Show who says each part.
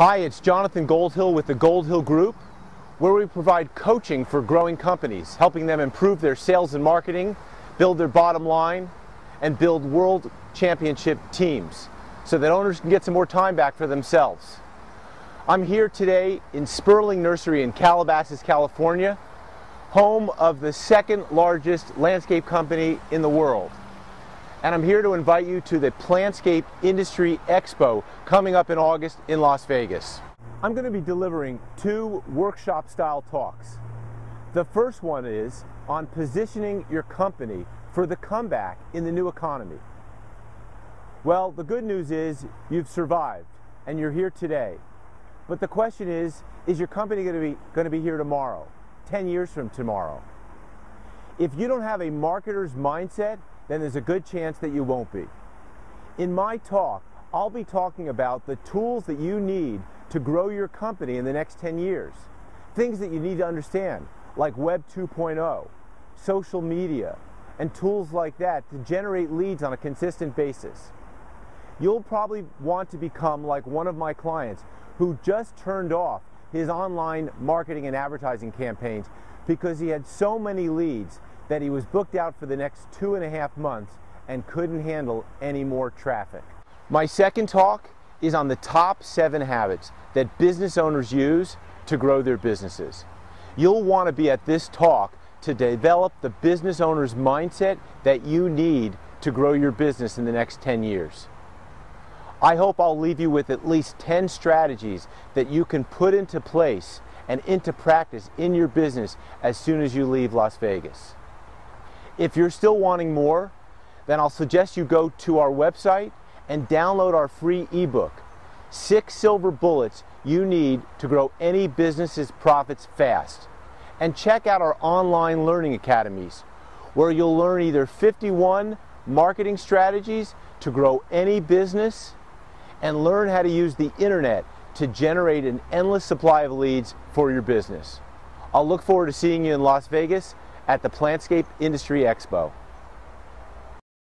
Speaker 1: Hi, it's Jonathan Goldhill with the Goldhill Group, where we provide coaching for growing companies, helping them improve their sales and marketing, build their bottom line, and build world championship teams so that owners can get some more time back for themselves. I'm here today in Sperling Nursery in Calabasas, California, home of the second largest landscape company in the world. And I'm here to invite you to the Plantscape Industry Expo coming up in August in Las Vegas. I'm going to be delivering two workshop style talks. The first one is on positioning your company for the comeback in the new economy. Well, the good news is you've survived and you're here today. But the question is, is your company going to be going to be here tomorrow, 10 years from tomorrow? If you don't have a marketer's mindset, then there's a good chance that you won't be. In my talk, I'll be talking about the tools that you need to grow your company in the next 10 years. Things that you need to understand, like Web 2.0, social media, and tools like that to generate leads on a consistent basis. You'll probably want to become like one of my clients who just turned off his online marketing and advertising campaigns because he had so many leads that he was booked out for the next two and a half months and couldn't handle any more traffic. My second talk is on the top seven habits that business owners use to grow their businesses. You'll want to be at this talk to develop the business owner's mindset that you need to grow your business in the next 10 years. I hope I'll leave you with at least 10 strategies that you can put into place and into practice in your business as soon as you leave Las Vegas. If you're still wanting more, then I'll suggest you go to our website and download our free ebook, Six Silver Bullets You Need to Grow Any Business's Profits Fast. And check out our online learning academies, where you'll learn either 51 marketing strategies to grow any business and learn how to use the internet to generate an endless supply of leads for your business. I'll look forward to seeing you in Las Vegas at the Plantscape Industry Expo.